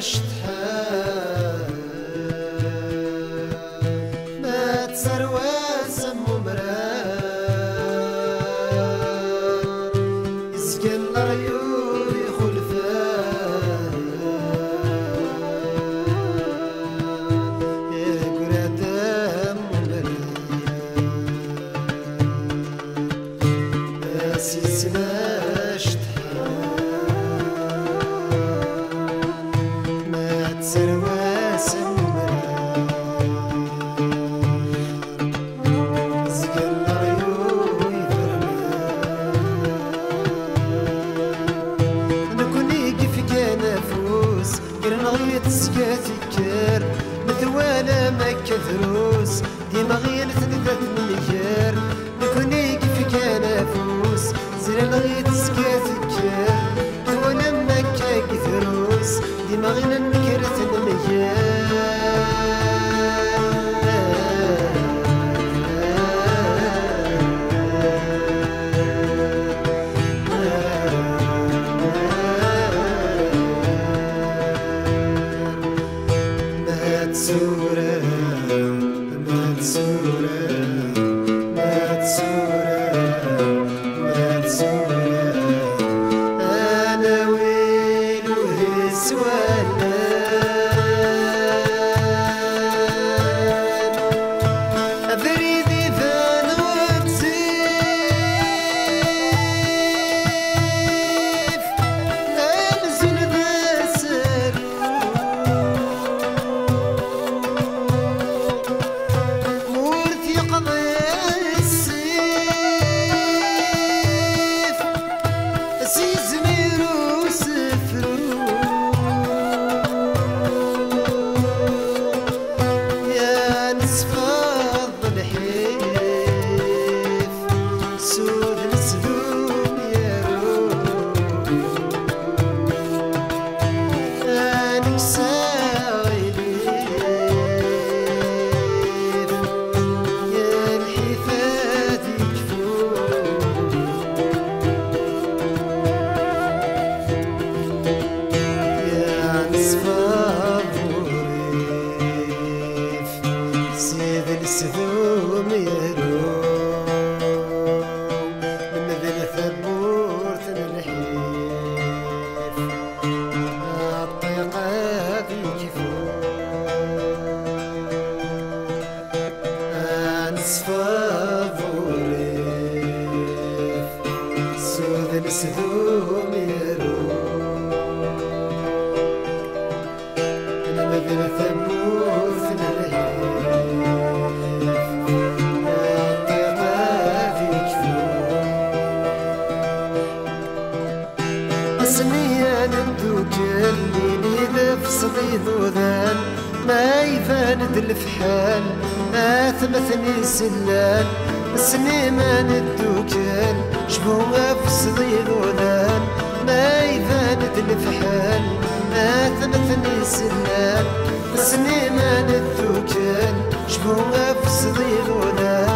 شتحال ما تسروى سمو مران يسكن العيون يخلفان يا قرادة مران ما سيسلا كار مثوالا ما كثروس ديما غير من خير نكوني كيف كان فوس زرن غيت سكاتي كار مثوالا ما كثروس ديما غير world. to this room. meus favores. Sou miro يفاند الفحال آثمثني سلال اسمي ما ندوكل شبوها في صديد وذان ما يفاند الفحال آثمثني سلال اسمي ما ندوكل شبوها في صديد يفاند